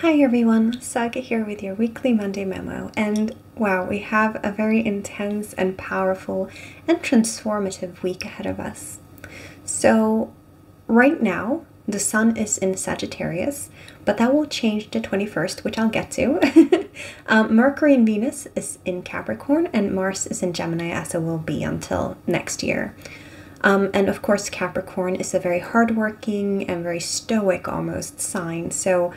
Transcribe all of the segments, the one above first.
Hi everyone, Saga here with your weekly Monday memo, and wow, we have a very intense and powerful and transformative week ahead of us. So, right now, the sun is in Sagittarius, but that will change the 21st, which I'll get to. um, Mercury and Venus is in Capricorn, and Mars is in Gemini, as it will be until next year. Um, and of course, Capricorn is a very hardworking and very stoic almost sign. So,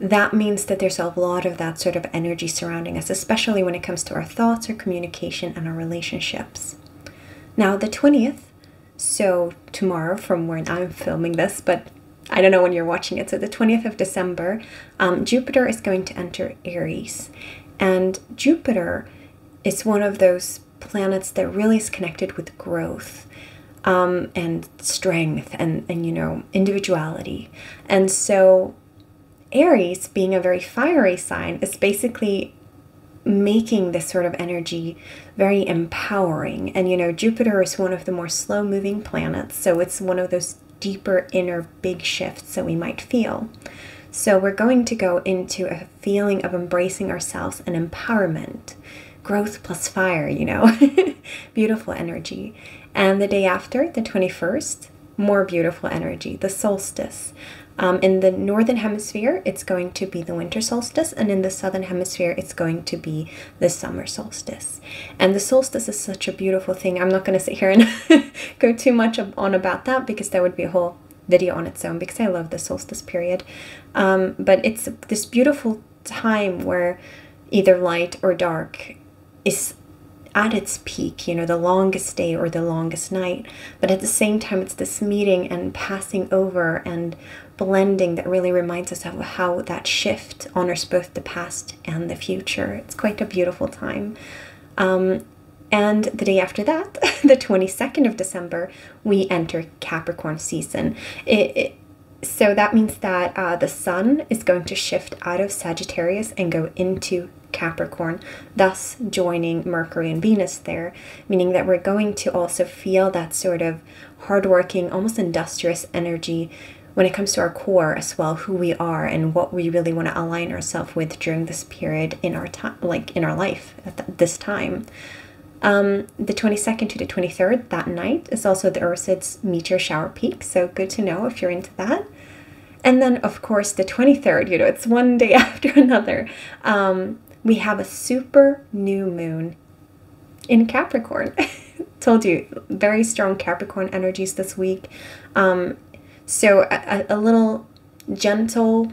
that means that there's a lot of that sort of energy surrounding us, especially when it comes to our thoughts, our communication, and our relationships. Now, the 20th, so tomorrow from when I'm filming this, but I don't know when you're watching it, so the 20th of December, um, Jupiter is going to enter Aries. And Jupiter is one of those planets that really is connected with growth. Um, and strength and, and you know individuality and so Aries, being a very fiery sign, is basically making this sort of energy very empowering. And you know, Jupiter is one of the more slow moving planets, so it's one of those deeper inner big shifts that we might feel. So we're going to go into a feeling of embracing ourselves and empowerment. Growth plus fire, you know, beautiful energy. And the day after, the 21st, more beautiful energy, the solstice. Um, in the northern hemisphere, it's going to be the winter solstice, and in the southern hemisphere, it's going to be the summer solstice. And the solstice is such a beautiful thing. I'm not going to sit here and go too much on about that because that would be a whole video on its own because I love the solstice period. Um, but it's this beautiful time where either light or dark is at its peak, you know, the longest day or the longest night. But at the same time, it's this meeting and passing over and blending that really reminds us of how that shift honors both the past and the future. It's quite a beautiful time. Um, and the day after that, the 22nd of December, we enter Capricorn season. It, it, so that means that uh, the sun is going to shift out of Sagittarius and go into Capricorn, thus joining Mercury and Venus there, meaning that we're going to also feel that sort of hardworking, almost industrious energy when it comes to our core as well, who we are and what we really want to align ourselves with during this period in our time, like in our life at th this time. Um, the 22nd to the 23rd, that night, is also the Ursids meteor shower peak, so good to know if you're into that. And then, of course, the 23rd, you know, it's one day after another. Um, we have a super new moon in Capricorn. Told you, very strong Capricorn energies this week. Um, so, a, a little gentle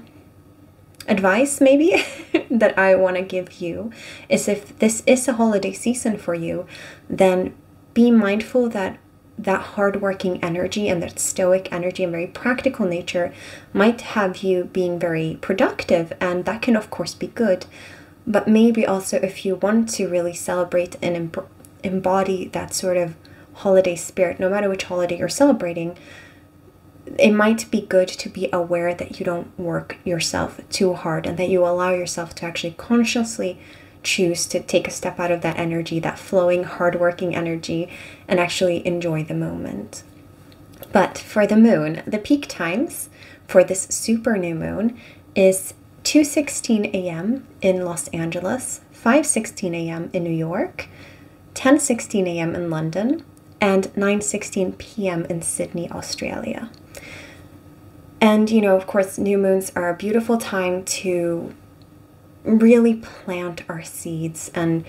advice, maybe, that I want to give you is if this is a holiday season for you, then be mindful that that hardworking energy and that stoic energy and very practical nature might have you being very productive, and that can, of course, be good. But maybe also if you want to really celebrate and embody that sort of holiday spirit, no matter which holiday you're celebrating, it might be good to be aware that you don't work yourself too hard and that you allow yourself to actually consciously choose to take a step out of that energy, that flowing, hardworking energy, and actually enjoy the moment. But for the moon, the peak times for this super new moon is 2:16 a.m. in Los Angeles, 5:16 a.m. in New York, 10:16 a.m. in London, and 9:16 p.m. in Sydney, Australia. And you know, of course, new moons are a beautiful time to really plant our seeds and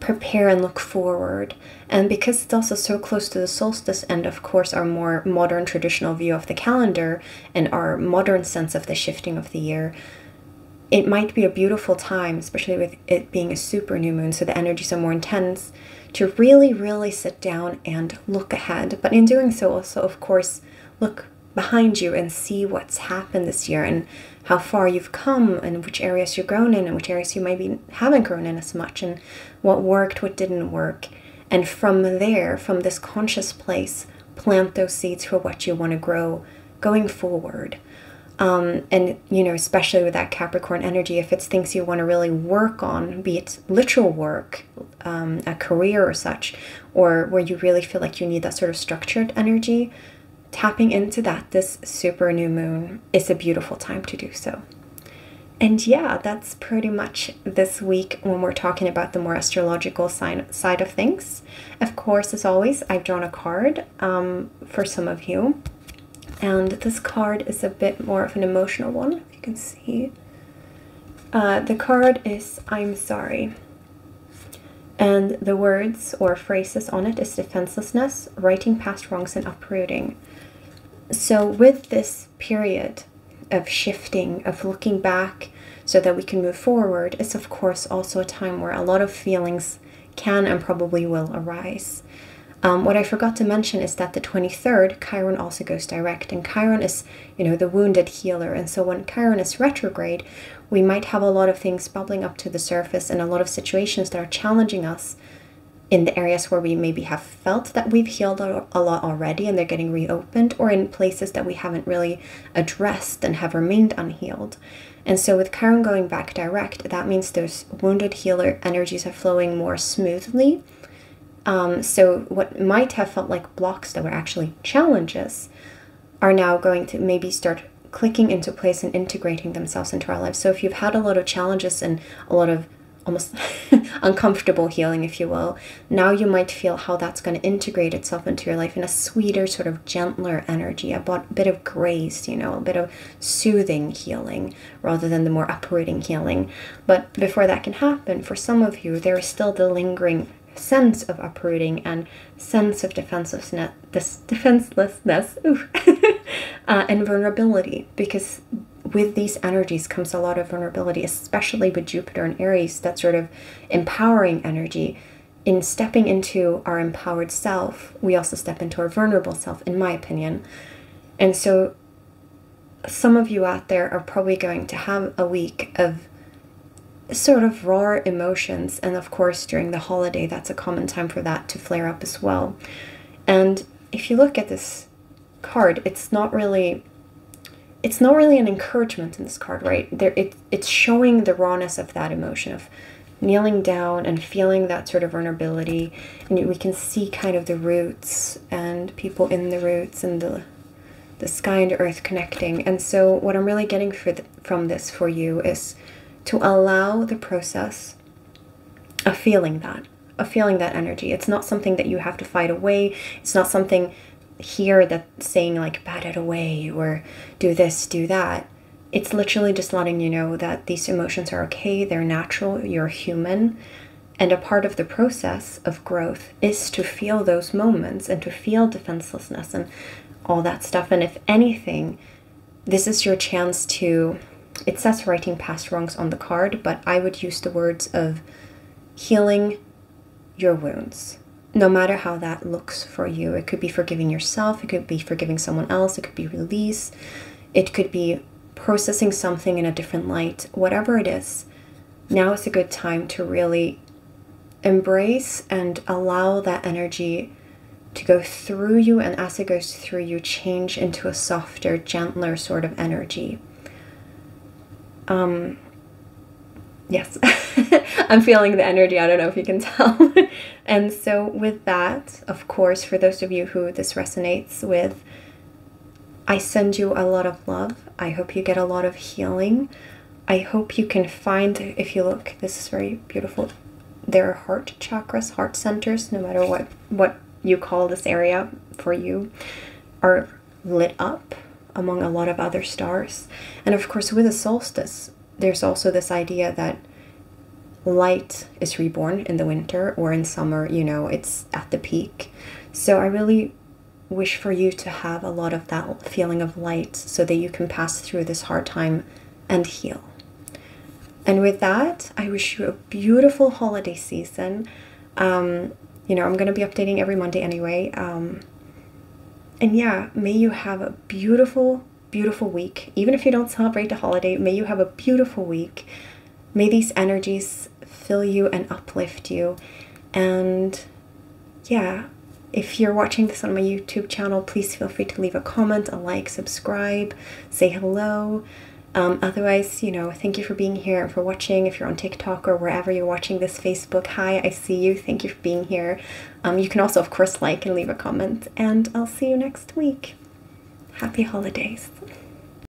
prepare and look forward. And because it's also so close to the solstice, and of course, our more modern traditional view of the calendar and our modern sense of the shifting of the year, it might be a beautiful time, especially with it being a super new moon, so the energies are more intense, to really, really sit down and look ahead. But in doing so, also, of course, look behind you and see what's happened this year and how far you've come and which areas you've grown in and which areas you maybe haven't grown in as much and what worked, what didn't work. And from there, from this conscious place, plant those seeds for what you want to grow going forward. Um, and, you know, especially with that Capricorn energy, if it's things you want to really work on, be it literal work, um, a career or such, or where you really feel like you need that sort of structured energy, tapping into that this super new moon is a beautiful time to do so. and yeah, that's pretty much this week when we're talking about the more astrological side, side of things. Of course, as always, I've drawn a card um, for some of you. And this card is a bit more of an emotional one, if you can see. Uh, the card is I'm sorry. And the words or phrases on it is defenselessness, righting past wrongs, and uprooting. So, with this period of shifting, of looking back so that we can move forward, it's of course also a time where a lot of feelings can and probably will arise. Um, what I forgot to mention is that the 23rd, Chiron also goes direct, and Chiron is, you know, the wounded healer. And so when Chiron is retrograde, we might have a lot of things bubbling up to the surface and a lot of situations that are challenging us in the areas where we maybe have felt that we've healed a lot already and they're getting reopened, or in places that we haven't really addressed and have remained unhealed. And so, with Chiron going back direct, that means those wounded healer energies are flowing more smoothly. Um, so, what might have felt like blocks that were actually challenges are now going to maybe start clicking into place and integrating themselves into our lives. So, if you've had a lot of challenges and a lot of almost uncomfortable healing, if you will, now you might feel how that's going to integrate itself into your life in a sweeter, sort of gentler energy, a bit of grace, you know, a bit of soothing healing rather than the more uprooting healing. But before that can happen, for some of you, there is still the lingering sense of uprooting and sense of defenselessness, this defenselessness, uh, and vulnerability because with these energies comes a lot of vulnerability, especially with Jupiter and Aries, that sort of empowering energy. In stepping into our empowered self, we also step into our vulnerable self, in my opinion. And so, some of you out there are probably going to have a week of sort of raw emotions. And of course, during the holiday, that's a common time for that to flare up as well. And if you look at this card, it's not really it's not really an encouragement in this card, right? There, it, it's showing the rawness of that emotion of kneeling down and feeling that sort of vulnerability, and we can see kind of the roots and people in the roots and the the sky and earth connecting. And so, what I'm really getting from this for you is to allow the process of feeling that, of feeling that energy. It's not something that you have to fight away. It's not something here that saying like bat it away or do this, do that. It's literally just letting you know that these emotions are okay, they're natural, you're human. And a part of the process of growth is to feel those moments and to feel defenselessness and all that stuff. And if anything, this is your chance to, it says righting past wrongs on the card, but I would use the words of healing your wounds no matter how that looks for you. It could be forgiving yourself, it could be forgiving someone else, it could be release, it could be processing something in a different light, whatever it is. Now is a good time to really embrace and allow that energy to go through you, and as it goes through you, change into a softer, gentler sort of energy. Um, yes, I'm feeling the energy. I don't know if you can tell. and so, with that, of course, for those of you who this resonates with, I send you a lot of love. I hope you get a lot of healing. I hope you can find, if you look, this is very beautiful. There are heart chakras, heart centers, no matter what, what you call this area for you, are lit up among a lot of other stars. And of course, with the solstice, there's also this idea that light is reborn in the winter or in summer, you know, it's at the peak. So I really wish for you to have a lot of that feeling of light so that you can pass through this hard time and heal. And with that, I wish you a beautiful holiday season. Um, you know, I'm going to be updating every Monday anyway. Um, and yeah, may you have a beautiful beautiful week. Even if you don't celebrate a holiday, may you have a beautiful week. May these energies fill you and uplift you. And yeah, if you're watching this on my YouTube channel, please feel free to leave a comment, a like, subscribe, say hello. Um, otherwise, you know, thank you for being here and for watching. If you're on TikTok or wherever you're watching this, Facebook, hi, I see you. Thank you for being here. Um, you can also, of course, like and leave a comment. And I'll see you next week. Happy holidays.